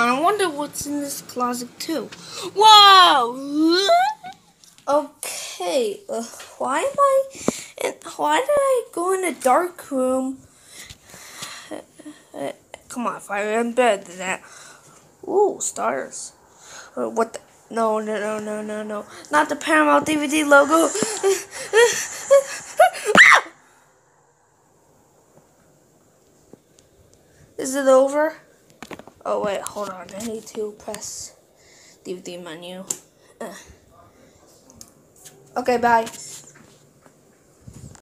I wonder what's in this closet too. Whoa! Okay, uh, why am I? In, why did I go in a dark room? Come on, fire! I'm better than that. Ooh, stars. Uh, what the? No, no, no, no, no, no! Not the Paramount DVD logo. Is it over? Oh wait, hold on. I need to press DVD menu. Uh. Okay, bye.